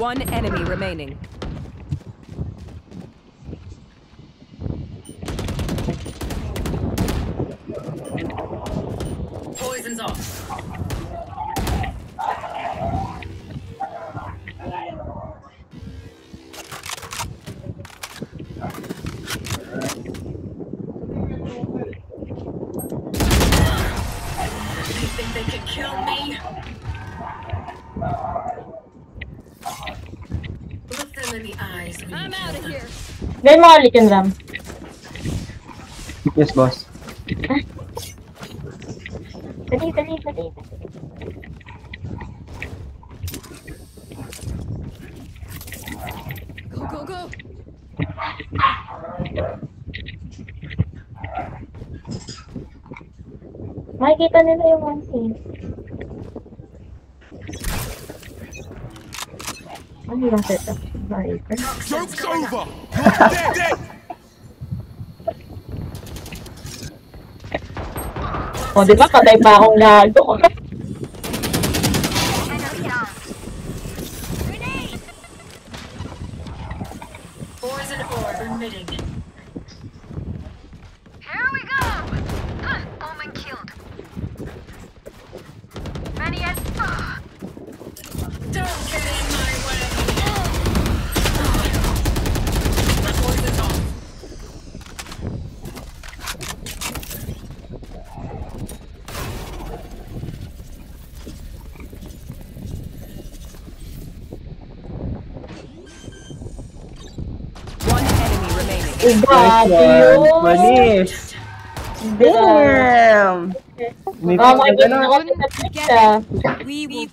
One enemy remaining. Poison's off. Kill me? Enemy eyes. I'm out of here. Dahil makalikan ram. Yes, boss. Dali, dali, dali. Go, go, go. Makikita nila yung one thing. Joke's over! You're dead! O, di ba? Patay pa akong gago. Poison orb emitting. Enemy remaining. Grabe yun. Manis! Damn! May Oh my pag- God, ako sa pizza. We will